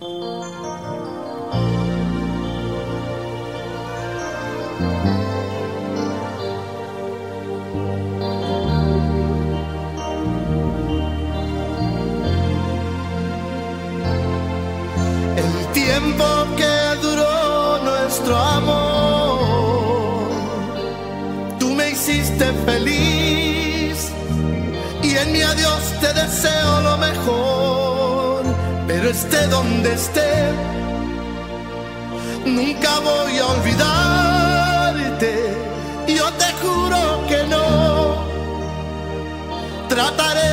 El tiempo que duró nuestro amor, tú me hiciste feliz y en mi adiós te deseo lo mejor, esté donde esté, nunca voy a olvidarte, yo te juro que no, trataré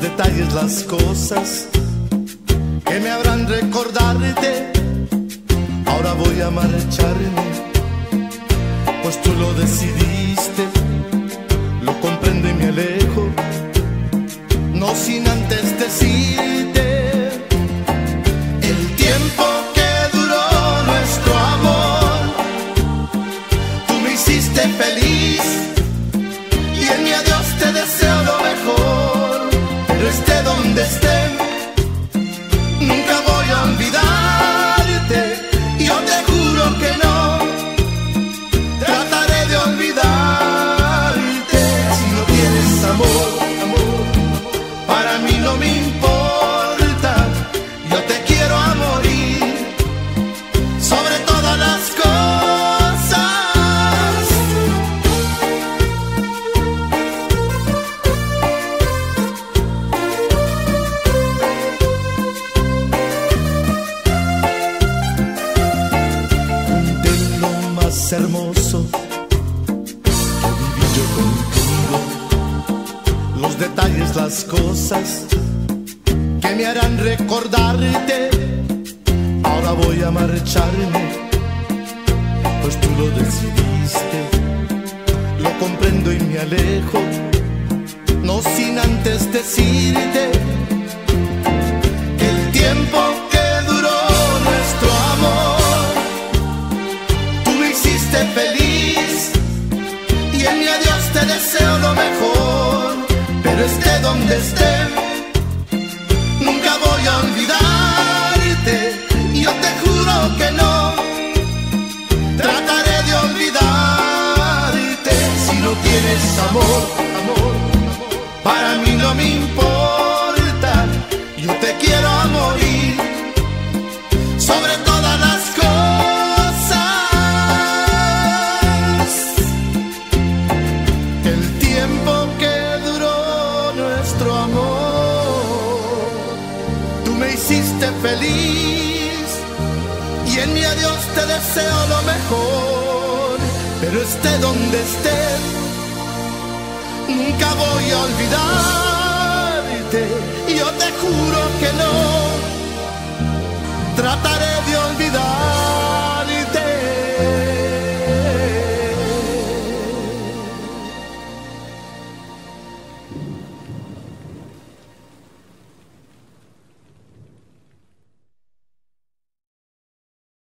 detalles, las cosas que me habrán recordarte. Ahora voy a marcharme, pues tú lo decidiste, lo comprendo y me alejo, no sin antes decirte más hermoso yo contigo. Los detalles, las cosas que me harán recordarte. Ahora voy a marcharme, pues tú lo decidiste. Lo comprendo y me alejo, no sin antes decirte feliz y en mi adiós te deseo lo mejor, pero esté donde esté, nunca voy a olvidarte. Yo te juro que no, trataré de olvidarte si no tienes amor, amor. Para mí no me importa, yo te quiero a morir sobre todas nuestro amor, tú me hiciste feliz y en mi adiós te deseo lo mejor, pero esté donde esté, nunca voy a olvidarte.